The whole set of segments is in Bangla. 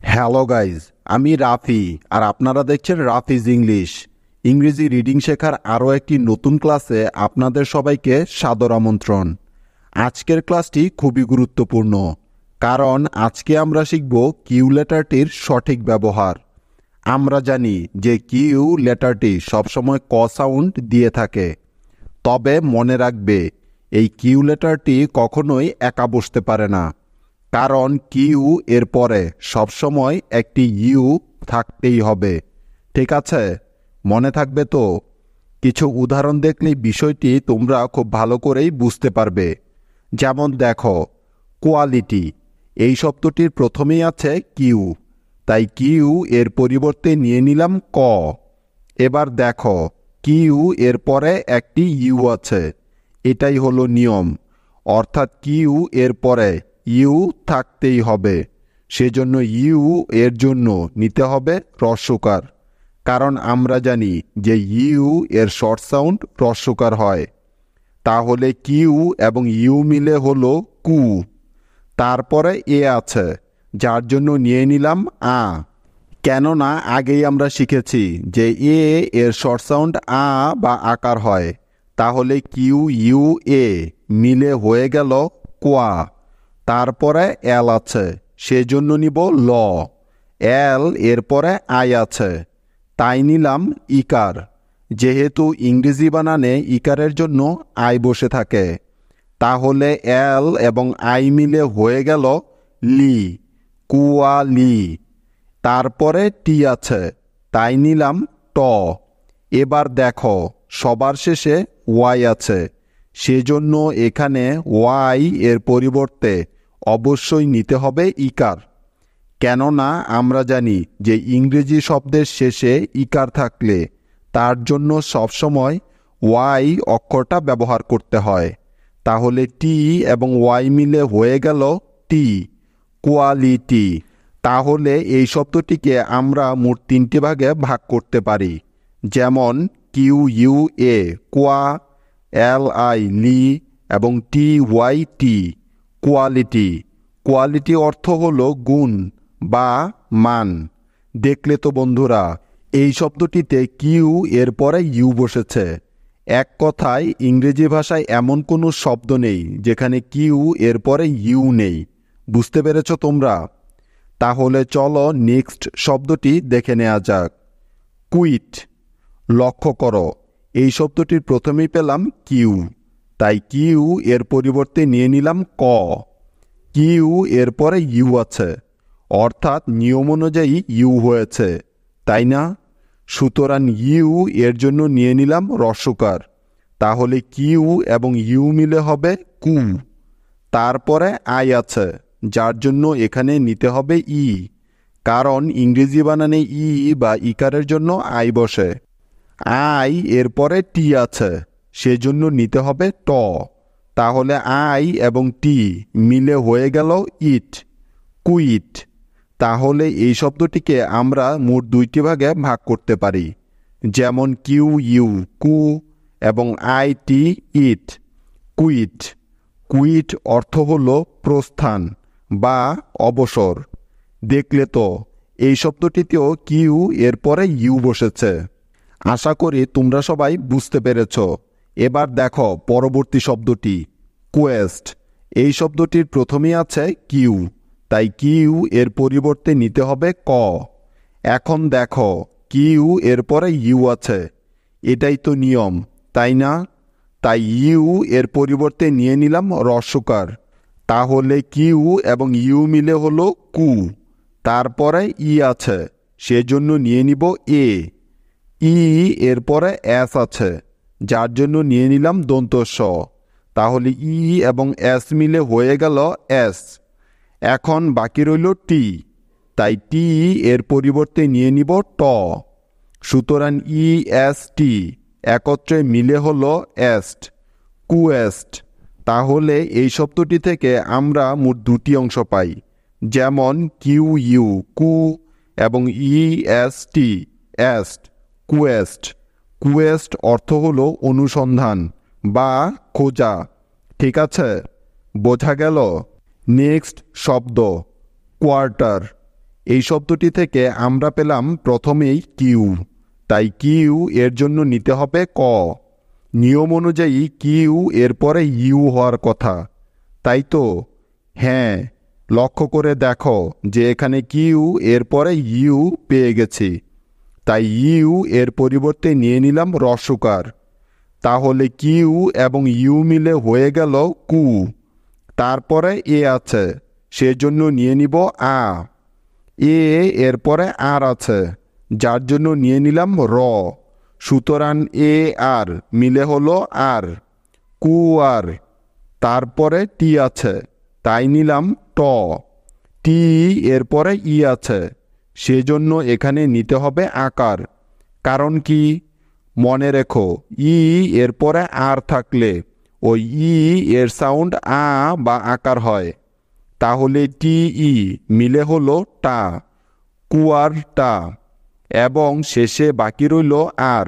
হ্যালো গাইজ আমি রাফি, আর আপনারা দেখছেন রাফিজ ইংলিশ। ইংরেজি রিডিং শেখার আরও একটি নতুন ক্লাসে আপনাদের সবাইকে সাদর আমন্ত্রণ। আজকের ক্লাসটি খুবই গুরুত্বপূর্ণ, কারণ আজকে আমরা শিখব কিউ লেটারটির সঠিক ব্যবহার। আমরা জানি যে কিউ লেটারটি সবসময় ক সাউন্ড দিয়ে থাকে। তবে মনে রাখবে, এই কিউ লেটারটি কখনোই একা বসতে পারে না। কারণ কিউ এর পরে সবসময় একটি ইউ থাকতেই হবে। ঠিক আছে? মনে থাকবে তো? কিছু উদাহরণ দেখলেই বিষয়টি তোমরা খুব ভালো করেই বুঝতে পারবে। যেমন দেখো, কোয়ালিটি। এই শব্দটির প্রথমেই আছে কিউ। তাই কিউ এর পরিবর্তে নিয়ে নিলাম ক। এবার দেখো, কিউ এর পরে একটি ইউ আছে। এটাই হলো নিয়ম। অর্থাৎ কিউ এর পরে ইউ থাকতেই হবে। সেজন্য ইউ এর জন্য নিতে হবে রস্যকার কারণ আমরা জানি যে ইউ এর শর্ট সাউন্ড রস্যকার হয়। তাহলে কিউ এবং ইউ মিলে হলো কু। তারপরে এ আছে, যার জন্য নিয়ে নিলাম আ। কেননা আগেই আমরা শিখেছি যে এ এর শর্ট সাউন্ড আ বা আকার হয়। তাহলে কিউ ইউ এ মিলে হয়ে গেল কোয়া। তারপরে এল আছে, সেজন্য নিব ল। এল এরপরে আই আছে, তাই নিলাম ইকার। যেহেতু ইংরেজি বানানে ইকারের জন্য আই বসে থাকে, তাহলে এল এবং আই মিলে হয়ে গেল লি কুয়ালি তারপরে টি আছে, তাই নিলাম ট। এবার দেখো, সবার শেষে ওয়াই আছে, সেজন্য এখানে ওয়াই এর পরিবর্তে অবশ্যই নিতে হবে ইকার। কেননা আমরা জানি যে ইংরেজি শব্দের শেষে ইকার থাকলে তার জন্য সবসময় ওয়াই অক্ষরটা ব্যবহার করতে হয়। তাহলে টি এবং ওয়াই মিলে হয়ে গেল টি, কোয়ালিটি। তাহলে এই শব্দটিকে আমরা মোট তিনটি ভাগে ভাগ করতে পারি। যেমন কিউ ইউ এ, কোয়া, এল আই, লি এবং T Y T. Quality quality অর্থ হল গুণ বা মান। দেখলে তো বন্ধুরা, এই শব্দটিতে কিউ এর পরে ইউ বসেছে। এক কথায়, ইংরেজি ভাষায় এমন কোনো শব্দ নেই যেখানে কিউ এর পরে ইউ নেই। বুঝতে পেরেছ তোমরা? তাহলে চলো নেক্সট শব্দটি দেখে নেওয়া যাক। কুইট। লক্ষ্য করো, এই শব্দটির প্রথমেই পেলাম কিউ। তাই কিউ এর পরিবর্তে নিয়ে নিলাম ক। কিউ এর পরে ইউ আছে। অর্থাৎ নিয়ম অনুযায়ী ইউ হয়েছে। তাই না? সুতরাং ইউ এর জন্য নিয়ে নিলাম রস্যকার তাহলে কিউ এবং ইউ মিলে হবে কু। তারপরে আই আছে, যার জন্য এখানে নিতে হবে ই। কারণ ইংরেজি বানানে ই বা ইকারের জন্য আই বসে। আই এরপরে টি আছে। সেজন্য নিতে হবে ট। তাহলে আই এবং টি মিলে হয়ে গেল ইট, কুইট। তাহলে এই শব্দটিকে আমরা মোট দুইটি ভাগে ভাগ করতে পারি, যেমন কিউ, ইউ, কু এবং I, T, it, quit. Quit অর্থ হল প্রস্থান বা অবসর। দেখলে তো, এই শব্দটিতেও কিউ এরপরে ইউ বসেছে। আশা করি তোমরা সবাই বুঝতে পেরেছ। এবার দেখো পরবর্তী শব্দটি কোয়েস্ট এই শব্দটির প্রথমেই আছে কিউ, তাই কিউ এর পরিবর্তে নিতে হবে ক। এখন দেখো কিউ এর পরে ইউ আছে। এটাই তো নিয়ম, তাই না? তাই ইউ এর পরিবর্তে নিয়ে নিলাম রস্যকার তাহলে কিউ এবং ইউ মিলে হলো কু। তারপরে ই আছে, সেজন্য নিয়ে নিব এ। ই এরপরে এস আছে। যার জন্য নিয়ে নিলাম দন্ত স। তাহলে ই এবং এস মিলে হয়ে গেল এস। এখন বাকি রইল টি। তাই টি এর পরিবর্তে নিয়ে নিব ট। সুতরাং ই, এস, টি একত্রে মিলে হল এস্ট কুয়েস্ট তাহলে এই শব্দটি থেকে আমরা মোট দুটি অংশ পাই, যেমন কিউ, ইউ, কু এবং E, S, T, est quest quest অর্থ হলো অনুসন্ধান বা খোঁজা। ঠিক আছে? বোঝা গেল? নেক্সট শব্দ, কোয়ার্টার। এই শব্দটি থেকে আমরা পেলাম প্রথমেই কিউ। তাই কিউ এর জন্য নিতে হবে ক। নিয়ম অনুযায়ী কিউ এরপরে ইউ হওয়ার কথা। তাই তো? হ্যাঁ। লক্ষ্য করে দেখো যে এখানে কিউ এরপরে ইউ পেয়ে গেছি। তাই ইউ এর পরিবর্তে নিয়ে নিলাম রসুকার। তাহলে কিউ এবং ইউ মিলে হয়ে গেল কু। তারপরে এ আছে, সেজন্য নিয়ে নিব আ। এ এরপরে আর আছে, যার জন্য নিয়ে নিলাম র। সুতরাং এ আর মিলে হলো আর, কু আর। তারপরে টি আছে, তাই নিলাম ট। টি এরপরে ই আছে সেজন্য এখানে নিতে হবে আকার। কারণ কি? মনে রেখো, ই এরপরে আর থাকলে ওই ই এর সাউন্ড আ বা আকার হয়। তাহলে টি ই মিলে হলো টা, কুয়ার টা, এবং শেষে বাকি রইল আর,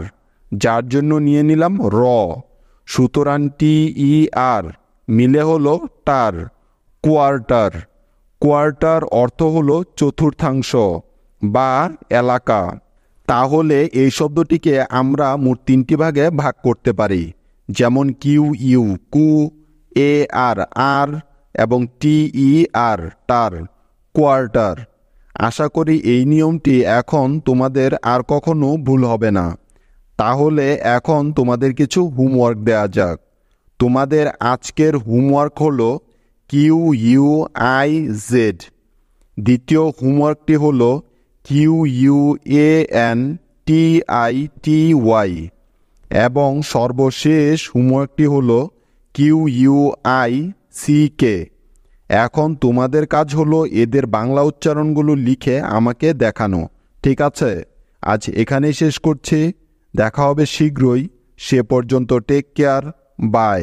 যার জন্য নিয়ে নিলাম র। সুতরাং টি ই আর মিলে হলো টার, কোয়ার্টার। কোয়ার্টার অর্থ হলো চতুর্থাংশ। বা এলাকা। তাহলে এই শব্দটিকে আমরা মোট তিনটি ভাগে ভাগ করতে পারি। যেমন কিউ ইউ কু এ আর আর এবং টি ই আর টার কোয়ার্টার। আশা করি এই নিয়মটি এখন তোমাদের আর কখনো ভুল হবে না। তাহলে এখন তোমাদের কিছু হোমওয়ার্ক দেয়া যাক। তোমাদের আজকের হোমওয়ার্ক হলো কিউ ইউ আই জেড দ্বিতীয় হোমওয়ার্কটি হলো Q U A N T I T Y এবং সর্বশেষ হোমওয়ার্কটি হলো Q U I C K এখন তোমাদের কাজ হলো এদের বাংলা উচ্চারণগুলো লিখে আমাকে দেখানো, ঠিক আছে? আজ এখানেই শেষ করছি, দেখা হবে শীঘ্রই, সে পর্যন্ত টেক কেয়ার বাই